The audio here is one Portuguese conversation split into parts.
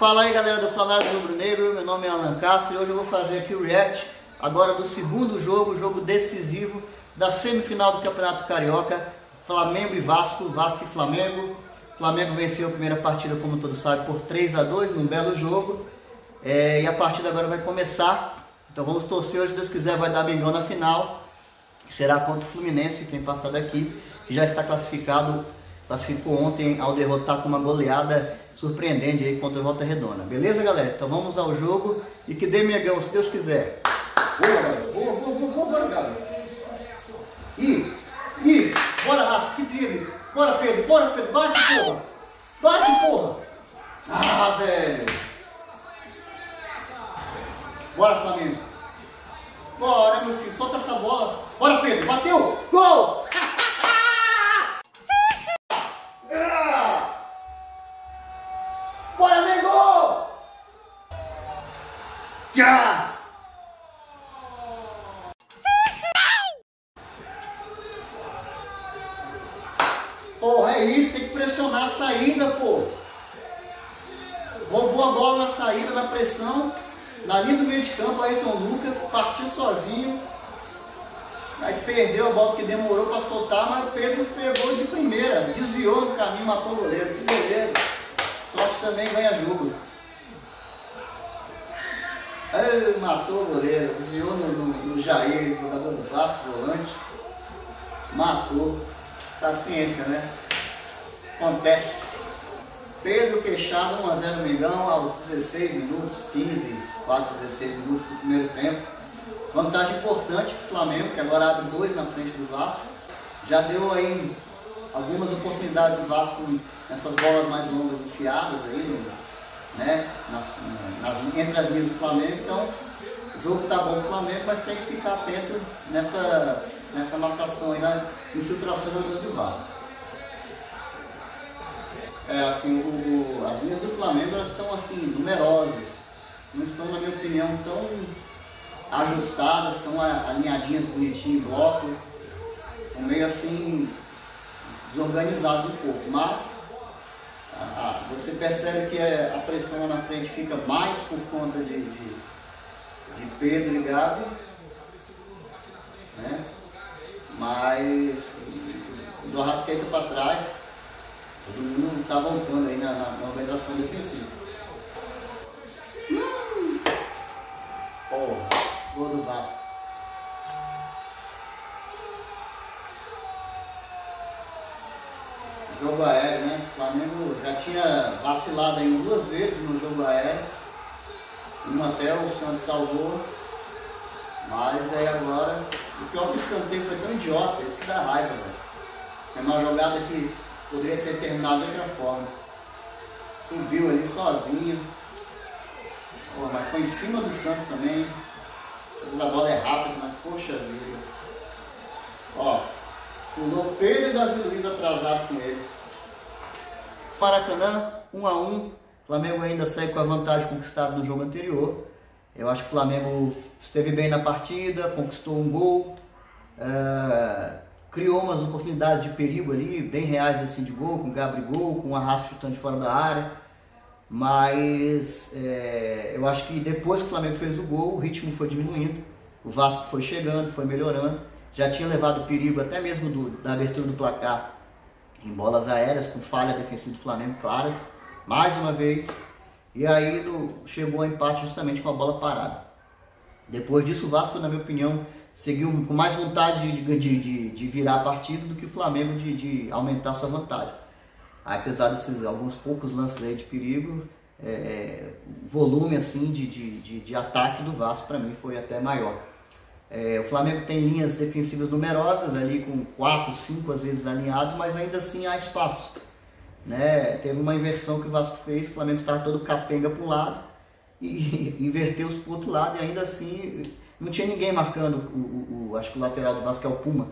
Fala aí galera do Fanário Rubro Negro, meu nome é Alan Castro e hoje eu vou fazer aqui o react agora do segundo jogo, jogo decisivo da semifinal do Campeonato Carioca, Flamengo e Vasco, Vasco e Flamengo. Flamengo venceu a primeira partida, como todos sabem, por 3 a 2 num belo jogo. É, e a partida agora vai começar. Então vamos torcer, hoje, se Deus quiser, vai dar bingão na final, que será contra o Fluminense, quem passar daqui, já está classificado classificou ontem ao derrotar com uma goleada surpreendente aí contra o Volta Redonda. Beleza, galera? Então vamos ao jogo e que dê Megão, se Deus quiser. Boa, galera. Boa, boa, boa, boa, bora, galera. Ih, ih, bora, Rafa, que drible. Bora, Pedro, bora, Pedro, bate, porra. Bate, porra. Ah, velho. Bora, Flamengo. Bora, meu filho, solta essa bola. Bora, Pedro, bateu, gol! Sozinho. Aí perdeu a bola porque demorou para soltar, mas Pedro pegou de primeira, desviou no caminho, matou o goleiro. Que beleza. Sorte também ganha jogo. Aí, matou o goleiro, desviou no, no, no Jair, jogador do Vasco, volante. Matou. Paciência, né? Acontece. Pedro Queixado 1x0 Mengão aos 16 minutos, 15, quase 16 minutos do primeiro tempo. Vantagem importante para o Flamengo, que agora abre dois na frente do Vasco. Já deu aí algumas oportunidades do Vasco nessas bolas mais longas enfiadas aí, né? Nas, nas, entre as linhas do Flamengo. Então, o jogo tá bom pro Flamengo, mas tem que ficar atento nessa, nessa marcação aí, na infiltração do Vasco. É, assim, o, as linhas do Flamengo elas estão assim, numerosas. Não estão, na minha opinião, tão ajustadas, estão alinhadinhas bonitinho em bloco. Estão meio assim desorganizados um pouco, mas você percebe que a, a pressão na frente fica mais por conta de, de, de Pedro e Gabi, né? mas do Arrascaeta para trás, todo mundo está voltando aí na, na, na organização defensiva. Hum. Oh, gol do Vasco. jogo aéreo, né? O Flamengo já tinha vacilado aí duas vezes no jogo aéreo. Uma até o Santos salvou. Mas aí agora, o pior que o escanteio foi tão idiota, esse que dá raiva, velho. É uma jogada que poderia ter terminado de outra forma. Subiu ali sozinho. Pô, mas foi em cima do Santos também. Às vezes a bola é rápida, mas poxa vida. Ó, Pulou Pedro e Davi Luiz atrasado com ele. Maracanã, 1 a 1 Flamengo ainda segue com a vantagem conquistada no jogo anterior. Eu acho que o Flamengo esteve bem na partida, conquistou um gol, é, criou umas oportunidades de perigo ali, bem reais assim de gol, com Gabigol, com o Arrasto chutando de fora da área. Mas é, eu acho que depois que o Flamengo fez o gol, o ritmo foi diminuindo, o Vasco foi chegando, foi melhorando já tinha levado perigo até mesmo do, da abertura do placar em bolas aéreas, com falha defensiva do Flamengo claras, mais uma vez, e aí do, chegou ao empate justamente com a bola parada. Depois disso, o Vasco, na minha opinião, seguiu com mais vontade de, de, de, de virar a partida do que o Flamengo de, de aumentar sua vantagem. Apesar desses alguns poucos lances aí de perigo, é, volume assim de, de, de, de ataque do Vasco para mim foi até maior. É, o Flamengo tem linhas defensivas numerosas ali com quatro, cinco às vezes alinhados, mas ainda assim há espaço. Né? Teve uma inversão que o Vasco fez, o Flamengo estava todo capenga para um lado e inverteu-os para o outro lado e ainda assim não tinha ninguém marcando o, o, o, acho que o lateral do Vasco é o Puma.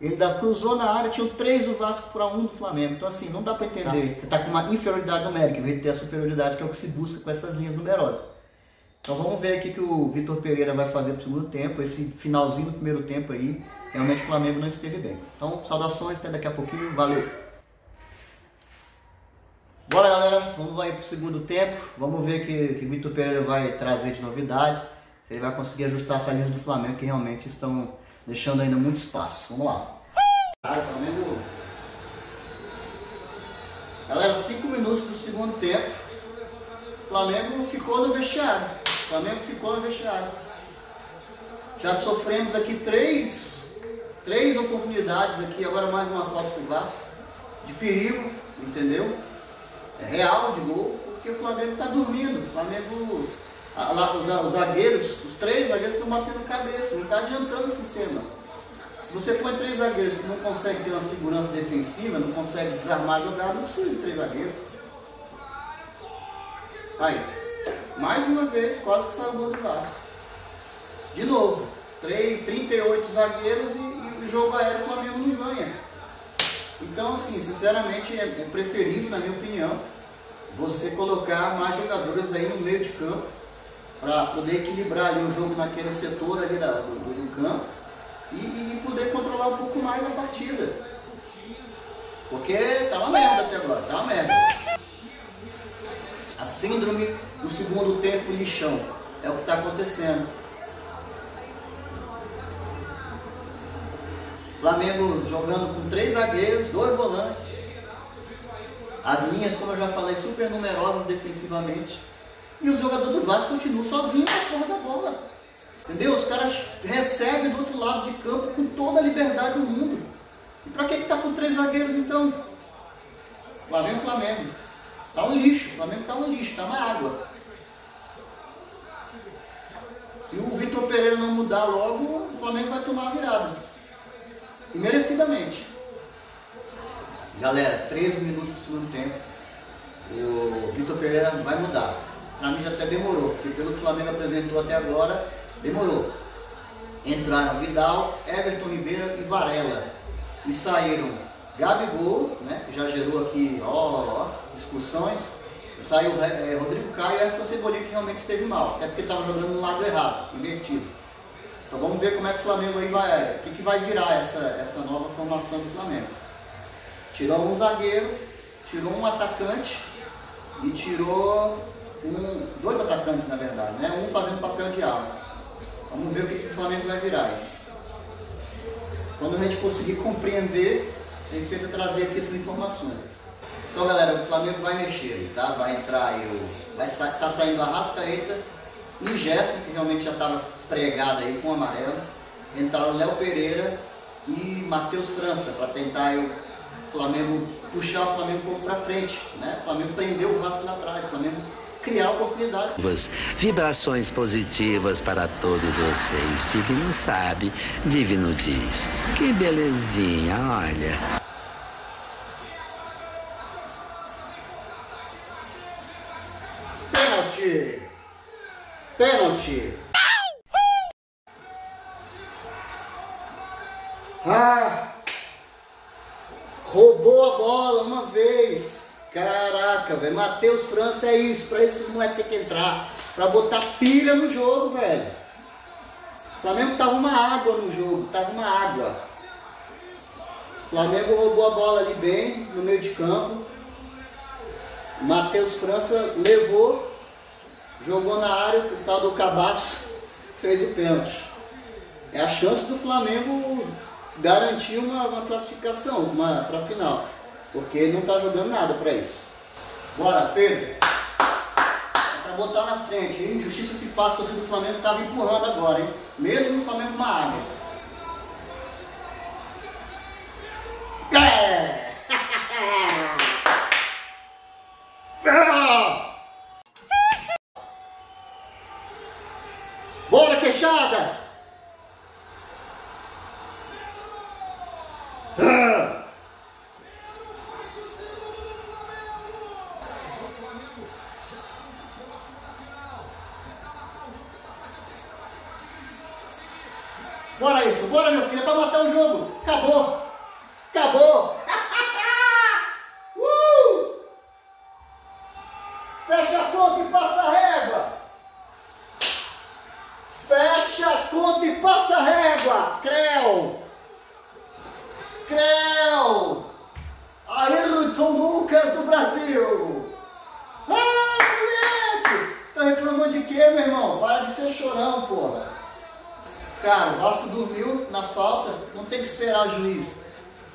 Ele da, cruzou na área, tinham três do Vasco para um do Flamengo. Então assim, não dá para entender. Tá. Você está com uma inferioridade numérica, em vez de ter a superioridade que é o que se busca com essas linhas numerosas. Então vamos ver aqui que o Vitor Pereira vai fazer para o segundo tempo. Esse finalzinho do primeiro tempo aí, realmente o Flamengo não esteve bem. Então, saudações, até daqui a pouquinho. Valeu! Bora galera, vamos lá para o segundo tempo. Vamos ver o que, que Vitor Pereira vai trazer de novidade. Se ele vai conseguir ajustar essa linha do Flamengo, que realmente estão deixando ainda muito espaço. Vamos lá. Galera, 5 minutos do segundo tempo. Flamengo ficou no vestiário. Flamengo ficou no vestiário. Já sofremos aqui três, três oportunidades aqui, agora mais uma falta pro Vasco. De perigo, entendeu? É real de gol, porque o Flamengo está dormindo. O Flamengo. Os, os zagueiros, os três zagueiros estão batendo cabeça, não está adiantando o sistema. Se você põe três zagueiros que não conseguem ter uma segurança defensiva, não conseguem desarmar a jogada, não precisa de três zagueiros. Aí, mais uma vez, quase que saiu o gol do Vasco. De novo, 3, 38 zagueiros e, e o jogo aéreo o Flamengo não ganha. Então, assim, sinceramente, é, é preferível, na minha opinião, você colocar mais jogadores aí no meio de campo para poder equilibrar ali o jogo naquele setor ali da, do, do campo e, e, poder controlar um pouco mais a partida. Porque tá uma merda até agora, tá uma merda. A síndrome do segundo tempo lixão é o que está acontecendo. Flamengo jogando com três zagueiros, dois volantes. As linhas, como eu já falei, super numerosas defensivamente. E os jogadores do Vasco continuam sozinhos na porra da bola. Entendeu? Os caras recebem do outro lado de campo com toda a liberdade do mundo. E pra que que tá com três zagueiros então? Lá vem o Flamengo. Tá um lixo. O Flamengo tá um lixo, tá uma água. Se o Vitor Pereira não mudar logo, o Flamengo vai tomar a virada. E merecidamente. Galera, 13 minutos do segundo tempo. O Vitor Pereira vai mudar. Pra mim já até demorou, porque pelo que o Flamengo apresentou até agora, demorou. Entraram Vidal, Everton Ribeiro e Varela. E saíram Gabigol, né, que já gerou aqui ó, ó, discussões. Saiu é, Rodrigo Caio e Everton Cebolinha, que realmente esteve mal. Até porque estava jogando no lado errado, invertido. Então vamos ver como é que o Flamengo aí vai, o que, que vai virar essa, essa nova formação do Flamengo. Tirou um zagueiro, tirou um atacante e tirou um, dois atacantes na verdade, né? Um fazendo papel de ala. Vamos ver o que, o Flamengo vai virar aí. Quando a gente conseguir compreender, a gente tenta trazer aqui essas informações. Então galera, o Flamengo vai mexer aí, tá? Vai entrar aí, o, vai estar tá saindo a Rascaeta e Gerson, que realmente já estava pregado aí com amarelo. Entraram Léo Pereira e Matheus França para tentar o Flamengo puxar o Flamengo um pouco para frente. Né? O Flamengo prendeu o Vasco lá atrás, o Flamengo criar oportunidades. Vibrações positivas para todos vocês. Divino sabe, Divino diz. Que belezinha, olha. Velho. Matheus França é isso. Pra isso que os moleques têm que entrar. Pra botar pilha no jogo, velho. O Flamengo tava uma água no jogo. Tava uma água. O Flamengo roubou a bola ali bem, no meio de campo. Matheus França levou jogou na área, o tal do Cabaço fez o pênalti. É a chance do Flamengo garantir uma, uma classificação para a final, porque ele não está jogando nada para isso. Bora, Pedro! Para botar na frente, hein? Justiça se faz, o torcedor do Flamengo estava empurrando agora, hein? Mesmo o Flamengo uma área. Bora, Ayrton. Bora, meu filho. É pra matar o jogo. Acabou. Acabou. uh! Fecha a conta e passa a régua. Fecha a conta e passa a régua. Creu. Creu. Ayrton Lucas do Brasil. Ah, moleque. Tá reclamando de quê, meu irmão? Para de ser chorão, porra. Cara, o Vasco dormiu na falta, não tem que esperar o juiz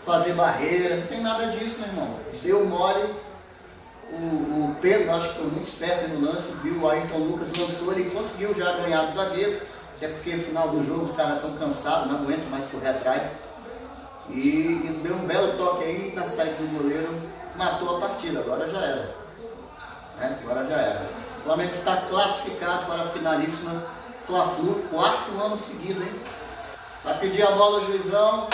fazer barreira, não tem nada disso, meu irmão. Deu mole, o, o Pedro, acho que foi muito esperto no lance, viu o Ayrton Lucas lançou, ele conseguiu já ganhar do zagueiro, até porque no final do jogo os caras estão cansados, não aguentam mais correr atrás. E, e, deu um belo toque aí na saída do goleiro, matou a partida, agora já era. É, agora já era. O Flamengo está classificado para a finalíssima Fla-Flu, quarto ano seguido, hein? Vai pedir a bola, juizão.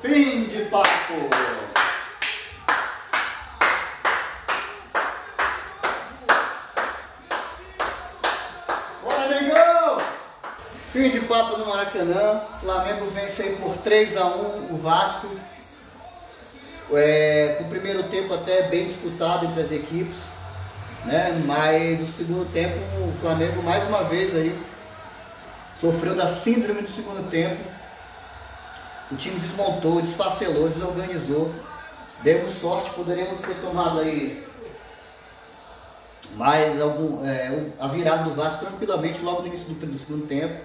Fim de papo! Fim de papo no Maracanã. Flamengo vence aí por 3 a 1 o Vasco. É, com o primeiro tempo até bem disputado entre as equipes. Né? Mas o segundo tempo o Flamengo mais uma vez aí sofreu da síndrome do segundo tempo. O time desmontou, desfacelou, desorganizou. Demos sorte, poderíamos ter tomado aí mais algum, é, a virada do Vasco tranquilamente logo no início do, do segundo tempo.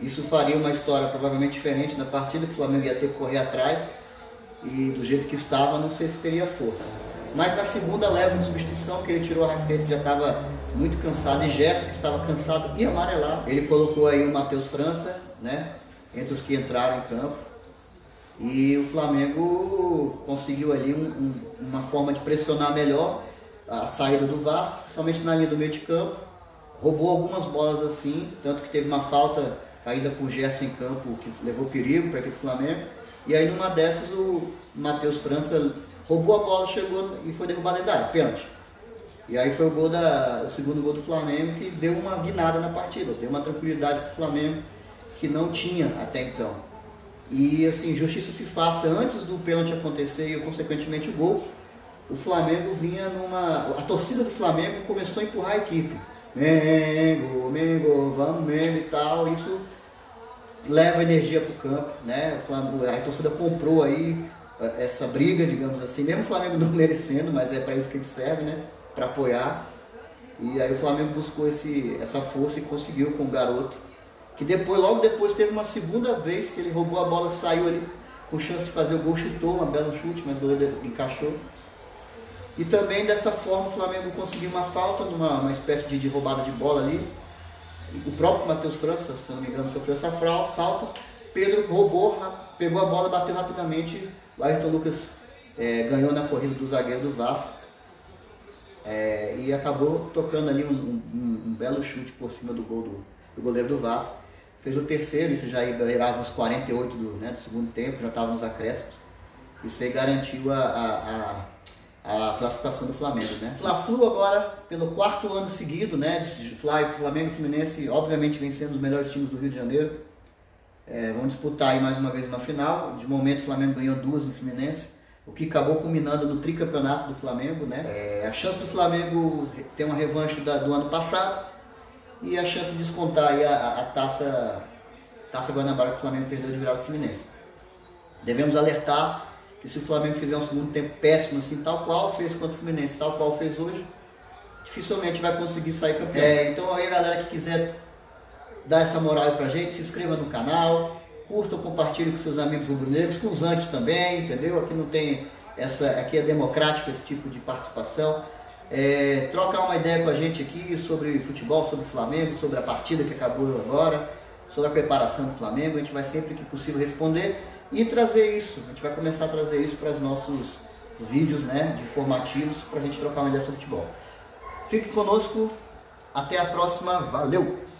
Isso faria uma história provavelmente diferente da partida, que o Flamengo ia ter que correr atrás. E do jeito que estava, não sei se teria força. Mas na segunda leva de substituição, que ele tirou a rasqueta, que já estava muito cansado, e Gerson, que estava cansado e amarelado. Ele colocou aí o Matheus França, né? Entre os que entraram em campo. E o Flamengo conseguiu ali um, um, uma forma de pressionar melhor a saída do Vasco, principalmente na linha do meio de campo. Roubou algumas bolas assim, tanto que teve uma falta caída por Gerson em campo, que levou perigo para a equipe do Flamengo. E aí numa dessas o Matheus França roubou a bola, chegou e foi derrubado da área, pênalti. E aí foi o, gol da, o segundo gol do Flamengo que deu uma guinada na partida, deu uma tranquilidade para o Flamengo que não tinha até então. E assim, justiça se faça antes do pênalti acontecer e consequentemente o gol. O Flamengo vinha numa. A torcida do Flamengo começou a empurrar a equipe. Mengo, Mengo, vamos Mengo e tal. Isso leva energia para o campo, né? A torcida comprou aí essa briga, digamos assim, mesmo o Flamengo não merecendo, mas é para isso que ele serve, né? Para apoiar. E aí o Flamengo buscou esse, essa força e conseguiu com o garoto. Que depois, logo depois, teve uma segunda vez que ele roubou a bola, saiu ali com chance de fazer o gol, chutou, uma bela chute, mas o goleiro encaixou. E também dessa forma o Flamengo conseguiu uma falta, numa uma espécie de, de roubada de bola ali, o próprio Matheus França, se não me engano, sofreu essa falta. Pedro roubou, pegou a bola, bateu rapidamente. O Ayrton Lucas é, ganhou na corrida do zagueiro do Vasco. É, e acabou tocando ali um, um, um, belo chute por cima do gol do, do, goleiro do Vasco. Fez o terceiro, isso já beirava os 48 do, né, do segundo tempo, já estava nos acréscimos. Isso aí garantiu a, a, a a classificação do Flamengo, né? Fla-Flu agora pelo quarto ano seguido, né? Flamengo e Fluminense, obviamente vencendo os melhores times do Rio de Janeiro. É, vão disputar aí mais uma vez uma final. De momento o Flamengo ganhou duas no Fluminense, o que acabou culminando no tricampeonato do Flamengo, né? É, a chance do Flamengo ter uma revanche da, do ano passado e a chance de descontar aí a, a taça Taça Guanabara que o Flamengo perdeu de virar o Fluminense. Devemos alertar que se o Flamengo fizer um segundo tempo péssimo, assim, tal qual fez contra o Fluminense, tal qual fez hoje, dificilmente vai conseguir sair campeão. É, então aí a galera que quiser dar essa moral pra gente, se inscreva no canal, curta, compartilhe com seus amigos rubro-negros, com os antes também, entendeu? Aqui não tem essa, aqui é democrático esse tipo de participação. É, trocar uma ideia com a gente aqui sobre futebol, sobre o Flamengo, sobre a partida que acabou agora, sobre a preparação do Flamengo. A gente vai sempre que possível responder e trazer isso. A gente vai começar a trazer isso para os nossos vídeos né, de formativos para a gente trocar uma ideia sobre futebol. Fique conosco, até a próxima, valeu!